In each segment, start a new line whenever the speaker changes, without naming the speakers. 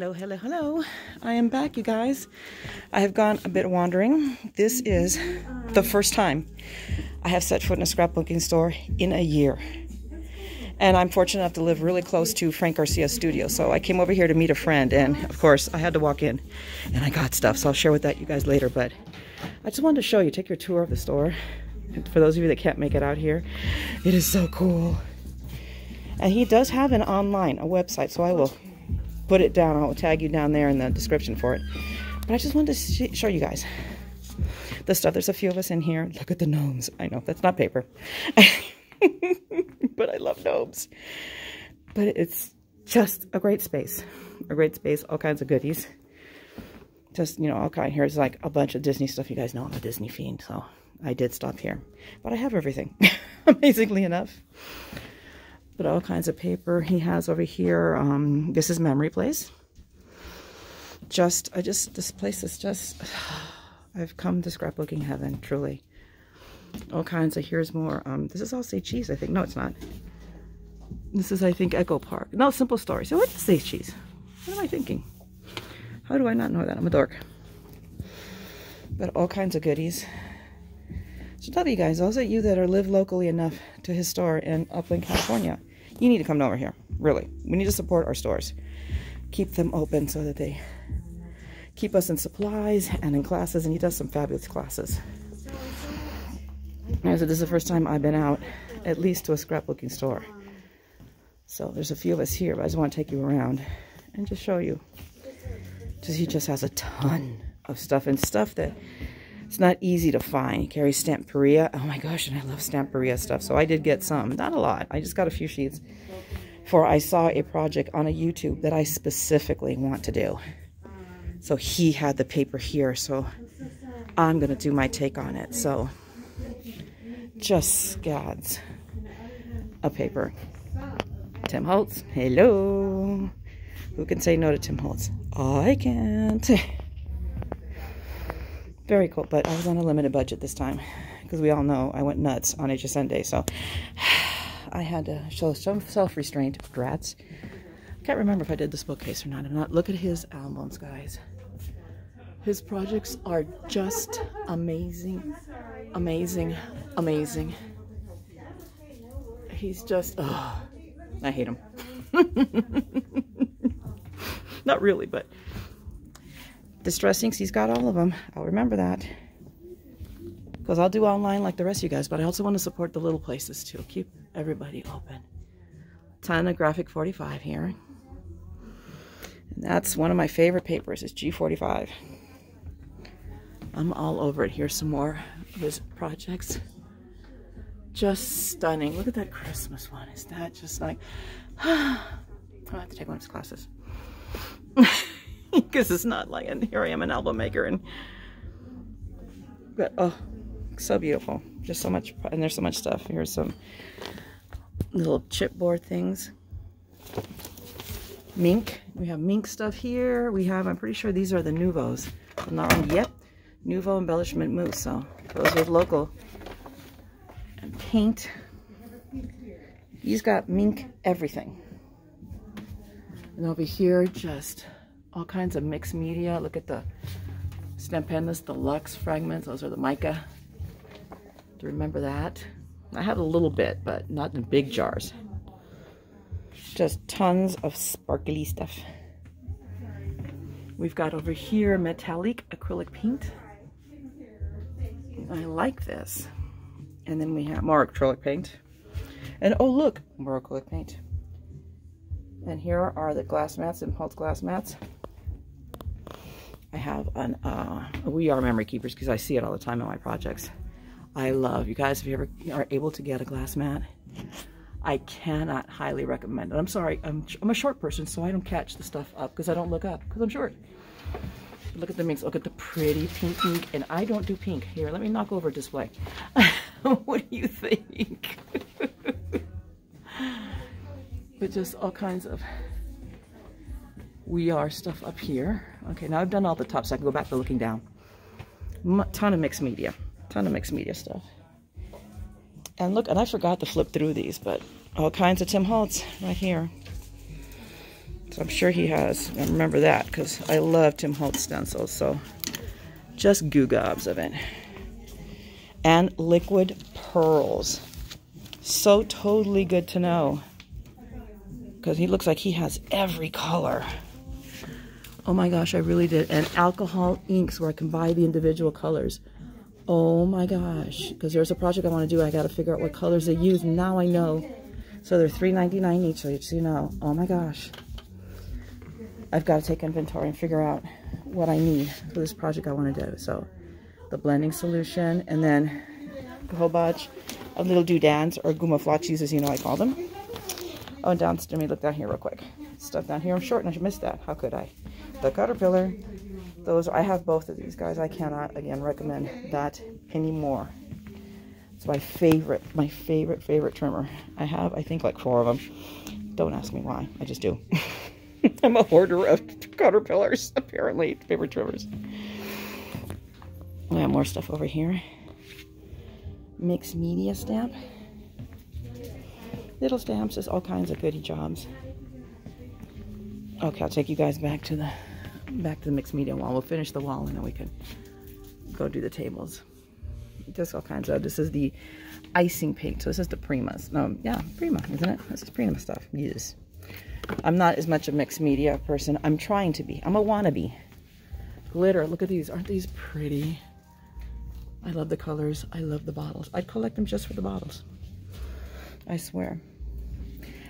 Hello, hello, hello. I am back, you guys. I have gone a bit wandering. This is the first time I have set foot in a scrapbooking store in a year. And I'm fortunate enough to live really close to Frank Garcia's studio. So I came over here to meet a friend. And of course, I had to walk in and I got stuff. So I'll share with that you guys later. But I just wanted to show you, take your tour of the store. For those of you that can't make it out here, it is so cool. And he does have an online, a website. So I will put it down. I'll tag you down there in the description for it. But I just wanted to show you guys the stuff. There's a few of us in here. Look at the gnomes. I know, that's not paper. but I love gnomes. But it's just a great space. A great space, all kinds of goodies. Just, you know, all kind. Here's like a bunch of Disney stuff. You guys know I'm a Disney fiend, so I did stop here. But I have everything, amazingly enough but all kinds of paper he has over here. Um, this is Memory Place. Just, I just, this place is just, I've come to scrapbooking heaven, truly. All kinds of, here's more. Um, this is all Say Cheese, I think. No, it's not. This is, I think, Echo Park. No, Simple Story. So what is Say Cheese? What am I thinking? How do I not know that? I'm a dork. But all kinds of goodies. So tell you guys, those of you that are live locally enough to his store in Upland, California, you need to come over here. Really. We need to support our stores. Keep them open so that they keep us in supplies and in classes. And he does some fabulous classes. I said, this is the first time I've been out, at least to a scrapbooking store. So there's a few of us here, but I just want to take you around and just show you. Just He just has a ton of stuff and stuff that it's not easy to find. He carries Stamperia. Oh my gosh, and I love Stamperia stuff. So I did get some. Not a lot. I just got a few sheets. For I saw a project on a YouTube that I specifically want to do. So he had the paper here. So I'm going to do my take on it. So just scads a paper. Tim Holtz. Hello. Who can say no to Tim Holtz? I can't. Very cool, but I was on a limited budget this time because we all know I went nuts on HSN day, so I had to show some self-restraint. Drats. Can't remember if I did this bookcase or not. I'm not. Look at his albums, guys. His projects are just amazing, amazing, amazing. He's just, oh, I hate him. not really, but distressing. He's got all of them. I'll remember that. Because I'll do online like the rest of you guys, but I also want to support the little places too. Keep everybody open. Ton of Graphic 45 here. And that's one of my favorite papers is G45. I'm all over it. Here's some more of his projects. Just stunning. Look at that Christmas one. Is that just like... I have to take one of his classes. because it's not like and here I am an album maker and but oh so beautiful. Just so much and there's so much stuff. Here's some little chipboard things. Mink. We have mink stuff here. We have I'm pretty sure these are the Nuvos. I'm not wrong yep Nuvo embellishment mousse. So those are local. And paint. He's got mink everything. And over here just all kinds of mixed media. Look at the Stampendous Deluxe fragments. Those are the mica. To remember that. I had a little bit, but not in big jars. Just tons of sparkly stuff. We've got over here metallic acrylic paint. I like this. And then we have more acrylic paint. And oh look, more acrylic paint. And here are the glass mats, impulse glass mats. I have an, uh, we are memory keepers because I see it all the time in my projects. I love, you guys, if you ever are able to get a glass mat, I cannot highly recommend it. I'm sorry, I'm, I'm a short person, so I don't catch the stuff up because I don't look up because I'm short. Look at the minks, look at the pretty pink pink, and I don't do pink. Here, let me knock over a display. what do you think? but just all kinds of we are stuff up here. Okay, now I've done all the top, so I can go back to looking down. M ton of mixed media. Ton of mixed media stuff. And look, and I forgot to flip through these, but all kinds of Tim Holtz right here. So I'm sure he has. I remember that because I love Tim Holtz stencils. So just goo gobs of it. And liquid pearls. So totally good to know. Because he looks like he has every color. Oh my gosh, I really did. And alcohol inks where I can buy the individual colors. Oh my gosh. Because there's a project I want to do. I got to figure out what colors they use. Now I know. So they're $3.99 each, so you know. Oh my gosh. I've got to take inventory and figure out what I need for this project I want to do. So the blending solution and then a whole bunch of little doodads or gumaflachis as you know I call them. Oh, and downstairs, let me look down here real quick. Stuff down here. I'm short and I missed that. How could I? The Caterpillar. Those, I have both of these guys. I cannot, again, recommend that anymore. It's my favorite, my favorite, favorite trimmer. I have, I think, like four of them. Don't ask me why. I just do. I'm a hoarder of caterpillars, apparently. Favorite trimmers. I have more stuff over here. Mixed media stamp. Little stamps, just all kinds of goody jobs. Okay, I'll take you guys back to the back to the mixed media wall. We'll finish the wall and then we can go do the tables. Just all kinds of. This is the icing paint. So this is the Primas. No, yeah, Prima, isn't it? This is Prima stuff. Yes. I'm not as much a mixed media person. I'm trying to be. I'm a wannabe. Glitter. Look at these. Aren't these pretty? I love the colors. I love the bottles. I'd collect them just for the bottles. I swear.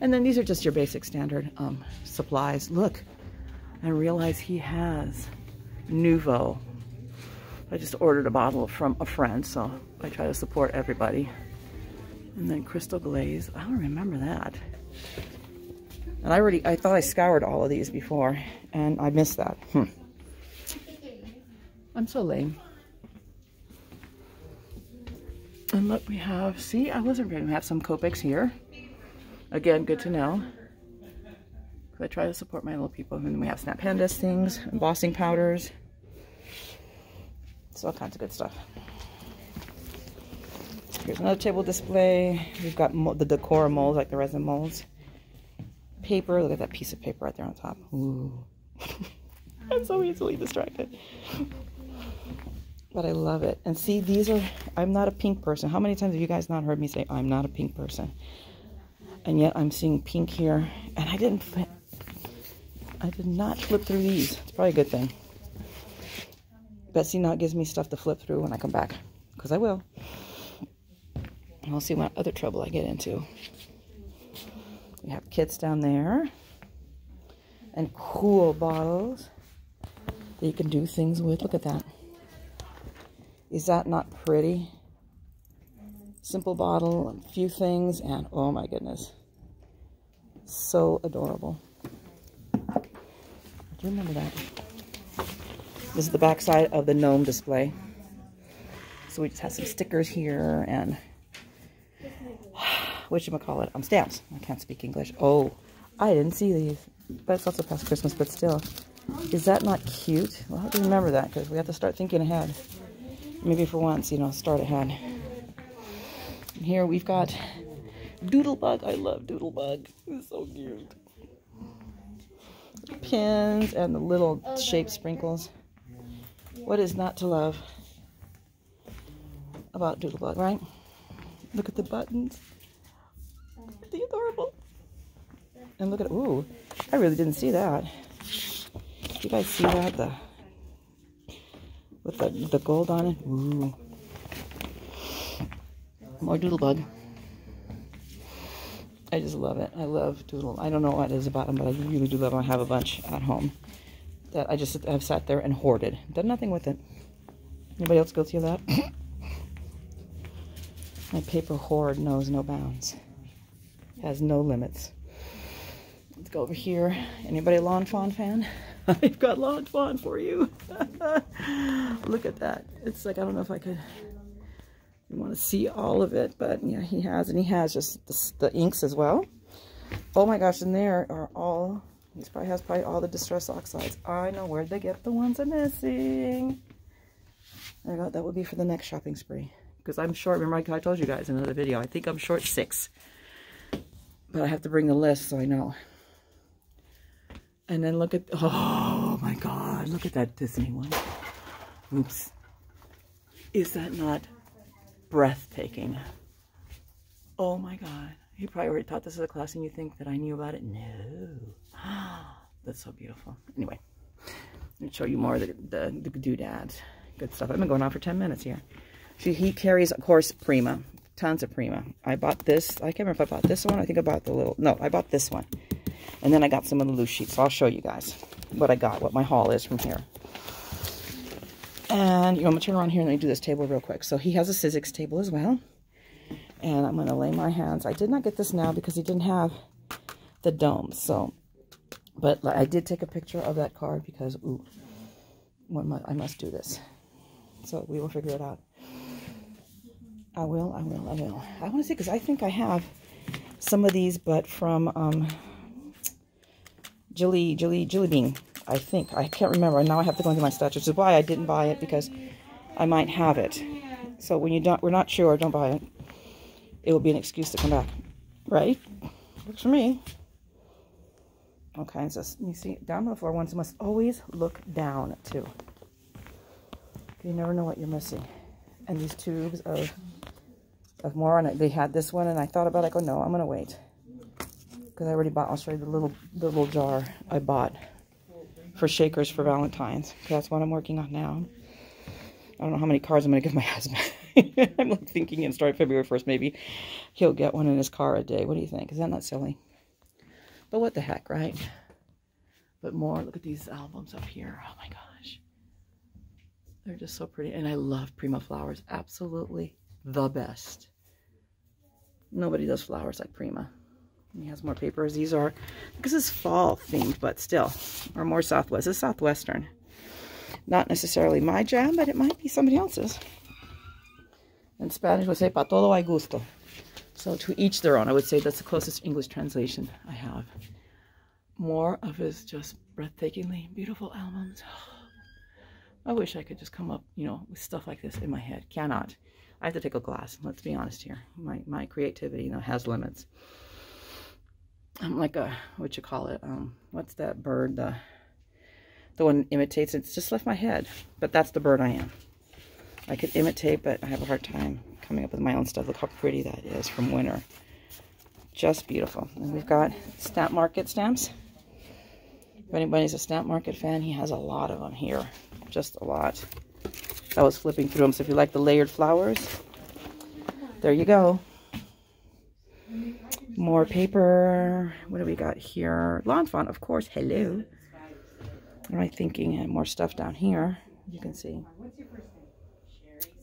And then these are just your basic standard um, supplies. Look, I realize he has Nuvo. I just ordered a bottle from a friend, so I try to support everybody. And then Crystal Glaze. I don't remember that. And I already, I thought I scoured all of these before, and I missed that. Hmm. I'm so lame. And look, we have, see, I wasn't going to have some Copics here. Again, good to know. I try to support my little people. And then we have Stampendous things, embossing powders. It's all kinds of good stuff. Here's another table display. We've got the decor molds, like the resin molds paper. Look at that piece of paper right there on top. Ooh. I'm so easily distracted. But I love it. And see, these are, I'm not a pink person. How many times have you guys not heard me say, I'm not a pink person? And yet I'm seeing pink here. And I didn't, I did not flip through these. It's probably a good thing. Betsy now gives me stuff to flip through when I come back. Because I will. And we'll see what other trouble I get into. We have kits down there. And cool bottles that you can do things with. Look at that. Is that not pretty? Simple bottle, a few things, and oh my goodness. So adorable. Remember that. This is the back side of the gnome display. So we just have some stickers here and what you call it? Um, stamps. I can't speak English. Oh, I didn't see these. But it's also past Christmas, but still. Is that not cute? Well, I have to remember that because we have to start thinking ahead. Maybe for once, you know, start ahead. Here we've got Doodlebug. I love Doodlebug. He's so cute. Pins and the little oh, shape sprinkles. What is not to love about Doodlebug, right? Look at the buttons oh. they adorable? And look at, ooh, I really didn't see that. You guys see that? The with the the gold on it. Ooh. More doodlebug. I just love it. I love doodle. I don't know what it is about them, but I really do love them. I have a bunch at home that I just have sat there and hoarded. Done nothing with it. Anybody else guilty of that? My paper hoard knows no bounds has no limits. Let's go over here. Anybody Lawn Fawn fan? I've got Lawn Fawn for you. Look at that. It's like, I don't know if I could, you want to see all of it, but yeah, he has, and he has just the, the inks as well. Oh my gosh, and there are all, he probably has probably all the Distress Oxides. I know where they get the ones I'm missing. I got that would be for the next shopping spree. Because I'm short, remember I told you guys in another video, I think I'm short six. But I have to bring the list so I know. And then look at, oh my God, look at that Disney one. Oops. Is that not breathtaking? Oh my God. You probably already taught this as a class and you think that I knew about it? No. That's so beautiful. Anyway, let me show you more of the, the, the doodads. Good stuff. I've been going on for 10 minutes here. See, he carries, of course, Prima. Tons of Prima. I bought this. I can't remember if I bought this one. I think I bought the little... No, I bought this one. And then I got some of the loose sheets. So I'll show you guys what I got, what my haul is from here. And, you know, I'm to turn around here and let me do this table real quick. So he has a Sizzix table as well. And I'm going to lay my hands. I did not get this now because he didn't have the domes. So, but I did take a picture of that card because, ooh, I must do this. So we will figure it out. I will, I will, I will. I want to see, because I think I have some of these, but from um, Jilly, Jilly, Jilly Bean. I think. I can't remember. Now I have to go into my stash, which is why I didn't buy it, because I might have it. So when you don't, we're not sure, don't buy it. It will be an excuse to come back. Right? Works for me. Okay, so you see, down on the floor, ones must always look down, too. You never know what you're missing. And these tubes of, of more on it. They had this one, and I thought about it. I go, no, I'm going to wait. Because I already bought, I'll show you the little, the little jar I bought for shakers for Valentine's. That's what I'm working on now. I don't know how many cards I'm going to give my husband. I'm like thinking in start February 1st, maybe he'll get one in his car a day. What do you think? Is that not silly? But what the heck, right? But more, look at these albums up here. Oh my gosh. They're just so pretty. And I love Prima flowers. Absolutely the best. Nobody does flowers like Prima. He has more papers. These are, because it's fall themed, but still, or more Southwest. It's Southwestern. Not necessarily my jam, but it might be somebody else's. In Spanish, we say, pa todo hay gusto. So to each their own. I would say that's the closest English translation I have. More of his just breathtakingly beautiful albums. I wish I could just come up, you know, with stuff like this in my head. Cannot. I have to take a class. Let's be honest here. My my creativity, you know, has limits. I'm like a what you call it? Um, what's that bird? The the one imitates. It's just left my head, but that's the bird I am. I could imitate, but I have a hard time coming up with my own stuff. Look how pretty that is from winter. Just beautiful. And we've got stamp market stamps. If anybody's a stamp market fan, he has a lot of them here just a lot. I was flipping through them, so if you like the layered flowers, there you go. More paper. What do we got here? Lawn fawn, of course. Hello. What am I thinking? And more stuff down here. You can see.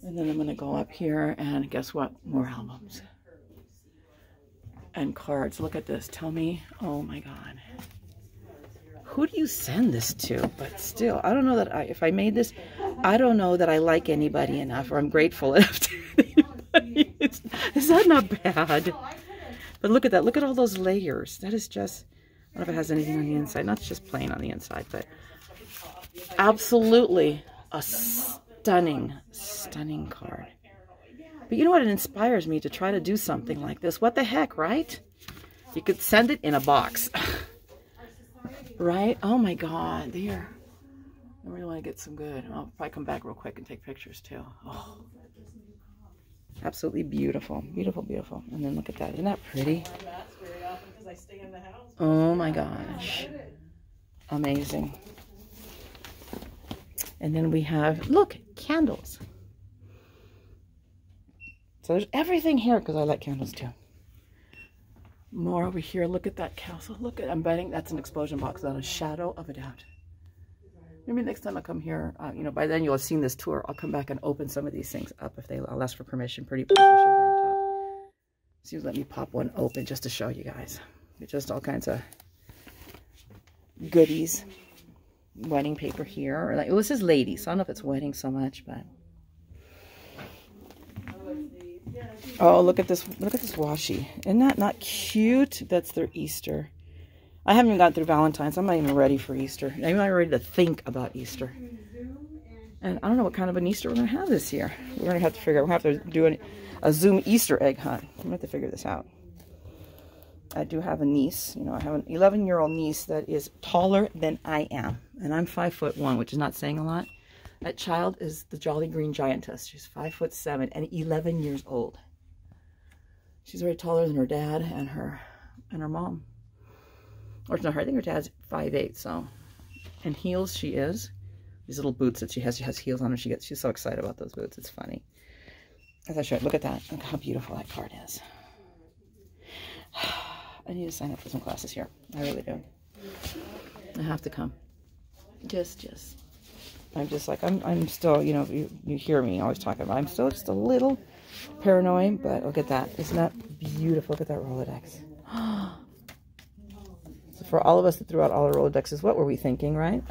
And then I'm going to go up here and guess what? More albums. And cards. Look at this. Tell me. Oh my God who do you send this to? But still, I don't know that I, if I made this, I don't know that I like anybody enough or I'm grateful enough to anybody. It's, is that not bad? But look at that. Look at all those layers. That is just, I don't know if it has anything on the inside. Not just plain on the inside, but absolutely a stunning, stunning card. But you know what? It inspires me to try to do something like this. What the heck, right? You could send it in a box. Right? Oh my God, there. I really want to get some good. I'll probably come back real quick and take pictures too. Oh. Absolutely beautiful. Beautiful, beautiful. And then look at that. Isn't that pretty? Oh my gosh. Amazing. And then we have, look, candles. So there's everything here because I like candles too. More over here. Look at that castle. Look at, I'm betting that's an explosion box without a shadow of a doubt. Maybe next time I come here, uh, you know, by then you'll have seen this tour. I'll come back and open some of these things up if they, I'll ask for permission. Pretty please sugar on top. Let me pop one open just to show you guys. It's just all kinds of goodies. Wedding paper here. Like, this is ladies. So I don't know if it's wedding so much, but Oh, look at this. Look at this washi. Isn't that not cute? That's their Easter. I haven't even got through Valentine's. I'm not even ready for Easter. I'm not ready to think about Easter. And I don't know what kind of an Easter we're going to have this year. We're going to have to figure out. We'll have to do an, a Zoom Easter egg hunt. I'm going to have to figure this out. I do have a niece. You know, I have an 11 year old niece that is taller than I am. And I'm five foot one, which is not saying a lot. That child is the Jolly Green Giantess. She's five foot seven and 11 years old. She's very taller than her dad and her and her mom. Or no, I think her dad's five eight. So, and heels she is. These little boots that she has. She has heels on her. She gets. She's so excited about those boots. It's funny. As I should look at that. Look how beautiful that card is. I need to sign up for some classes here. I really do. I have to come. Just, just. I'm just like, I'm, I'm still, you know, you, you hear me always talking about, I'm still just a little paranoid, but look at that. Isn't that beautiful? Look at that Rolodex. for all of us that threw out all our Rolodexes, what were we thinking, right?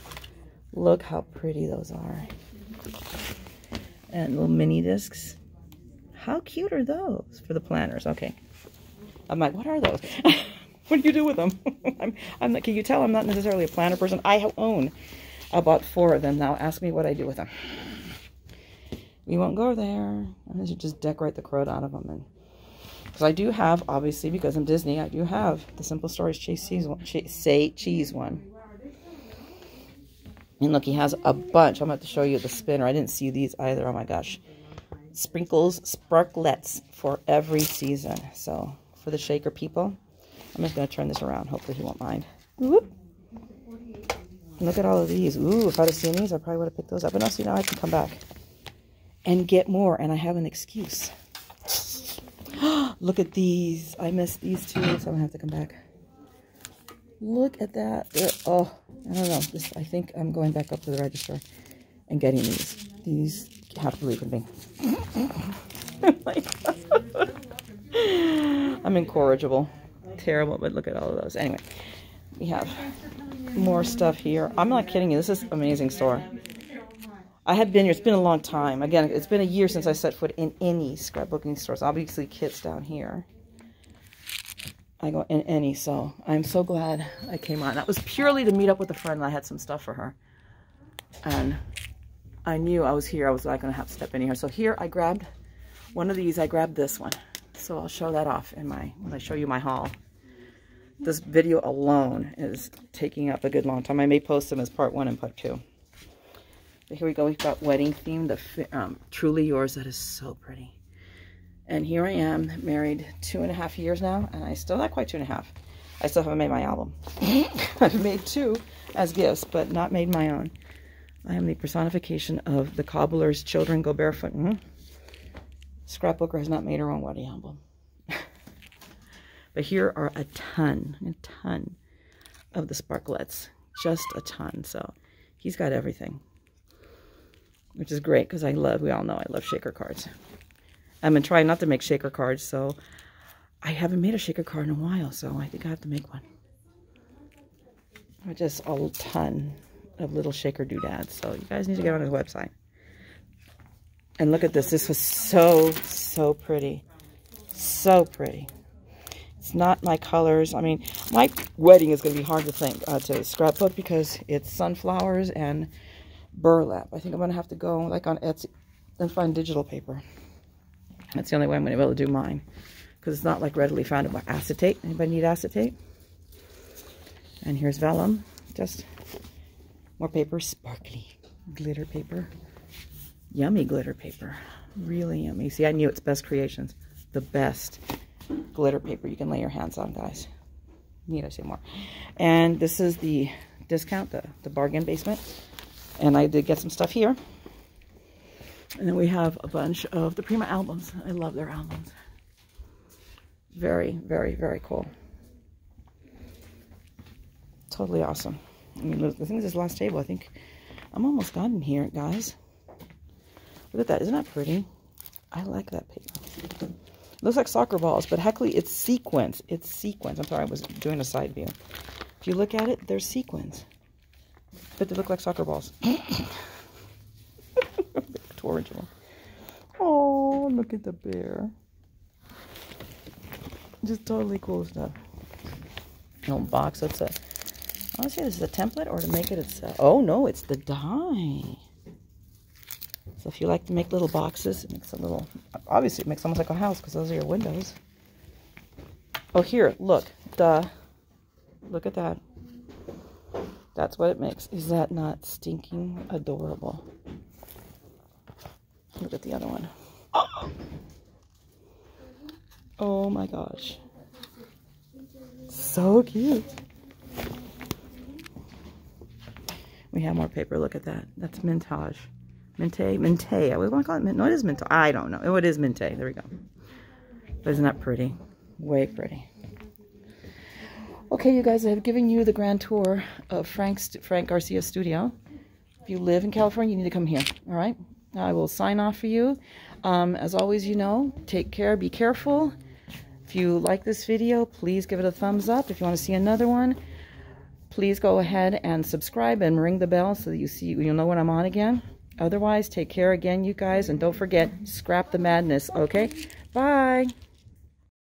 look how pretty those are. And little mini discs. How cute are those for the planners? Okay. I'm like, what are those? what do you do with them? I'm, I'm like, can you tell I'm not necessarily a planner person? I own about four of them now. Ask me what I do with them. We won't go there. I should just decorate the crud out of them. And because I do have, obviously, because I'm Disney, I do have the Simple Stories Chase Cheese one, Say Cheese one. And look, he has a bunch. I'm about to show you the spinner. I didn't see these either. Oh my gosh. Sprinkles, Sparkletz for every season. So for the shaker people. I'm just going to turn this around. Hopefully he won't mind. Whoop. Look at all of these. Ooh, if I'd have seen these, I probably would have picked those up. But now, see, now I can come back and get more, and I have an excuse. Look at these. I missed these two, so I'm going to have to come back. Look at that. They're, oh, I don't know. This, I think I'm going back up to the register and getting these. These have to leave with me. I'm incorrigible. Terrible, but look at all of those. Anyway, we have more stuff here. I'm not kidding you. This is amazing store. I have been here. It's been a long time. Again, it's been a year since I set foot in any scrapbooking stores. Obviously, Kit's down here. I go in any, so I'm so glad I came on. That was purely to meet up with a friend. I had some stuff for her. And I knew I was here. I was not going to have to step in here. So here I grabbed one of these. I grabbed this one. So I'll show that off in my when I show you my haul. This video alone is taking up a good long time. I may post them as part one and part two. Here we go. We've got wedding theme, the um, Truly Yours. That is so pretty. And here I am, married two and a half years now, and I still, not quite two and a half. I still haven't made my album. I've made two as gifts, but not made my own. I am the personification of the cobbler's children go barefoot. Mm -hmm. Scrapbooker has not made her own wedding album. but here are a ton, a ton of the Sparkletz. Just a ton. So he's got everything. Which is great because I love, we all know I love shaker cards. I've been trying not to make shaker cards, so I haven't made a shaker card in a while, so I think I have to make one. Just a ton of little shaker doodads. So you guys need to get on his website. And look at this. This was so, so pretty. So pretty. It's not my colors. I mean, my wedding is going to be hard to think uh, to scrapbook because it's sunflowers and burlap. I think I'm going to have to go like on Etsy and find digital paper. That's the only way I'm going to be able to do mine. Because it's not like readily found about acetate. Anybody need acetate? And here's vellum. Just more paper. Sparkly glitter paper. Yummy glitter paper. Really yummy. See, I knew it's Best Creations. The best glitter paper you can lay your hands on, guys. Need I say more? And this is the discount, the, the bargain basement. And I did get some stuff here. And then we have a bunch of the Prima albums. I love their albums. Very, very, very cool. Totally awesome. I mean, the thing is, this last table, I think I'm almost done here, guys. Look at that. Isn't that pretty? I like that paper. It looks like soccer balls, but heckly, it's sequins. It's sequins. I'm sorry, I was doing a side view. If you look at it, there's sequins. But they look like soccer balls. original. Oh, look at the bear. Just totally cool stuff. No box. That's a. I want to say this is a template or to make it itself. Oh no, it's the die. So if you like to make little boxes, it makes a little, obviously it makes almost like a house because those are your windows. Oh, here, look. Duh. Look at that. That's what it makes. Is that not stinking adorable? Look at the other one. Oh, oh my gosh. So cute. We have more paper. Look at that. That's Mintage. Mente? Mente. I want to call it Mint. No, it is Mint. I don't know. Oh, it is Mente. There we go. But isn't that pretty? Way pretty. Okay, you guys, I've given you the grand tour of Frank's, Frank Garcia's studio. If you live in California, you need to come here, all right? I will sign off for you. Um, as always, you know, take care, be careful. If you like this video, please give it a thumbs up. If you want to see another one, please go ahead and subscribe and ring the bell so that you see you'll know when I'm on again. Otherwise, take care again, you guys, and don't forget, scrap the madness, okay? Bye!